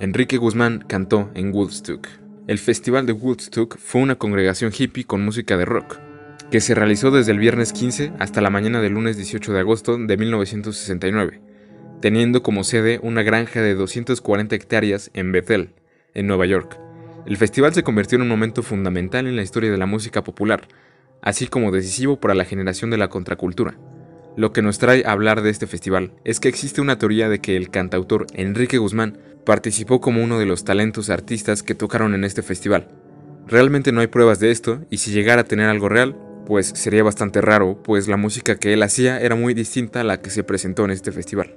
Enrique Guzmán cantó en Woodstock. El Festival de Woodstock fue una congregación hippie con música de rock, que se realizó desde el viernes 15 hasta la mañana del lunes 18 de agosto de 1969, teniendo como sede una granja de 240 hectáreas en Bethel, en Nueva York. El festival se convirtió en un momento fundamental en la historia de la música popular, así como decisivo para la generación de la contracultura. Lo que nos trae a hablar de este festival es que existe una teoría de que el cantautor Enrique Guzmán participó como uno de los talentos artistas que tocaron en este festival. Realmente no hay pruebas de esto y si llegara a tener algo real, pues sería bastante raro, pues la música que él hacía era muy distinta a la que se presentó en este festival.